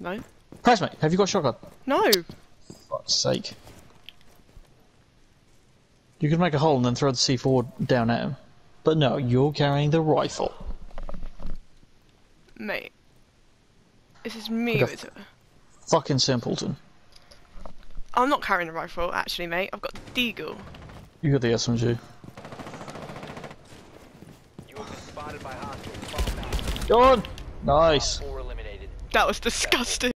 No. Press mate, have you got a shotgun? No. Fuck's sake. You could make a hole and then throw the C4 down at him. But no, you're carrying the rifle. Mate. This is me Okay. with it. Fucking simpleton. I'm not carrying a rifle, actually, mate. I've got the deagle. You got the SMG. You have been spotted by hostiles. Fall back. Nice. That was disgusting.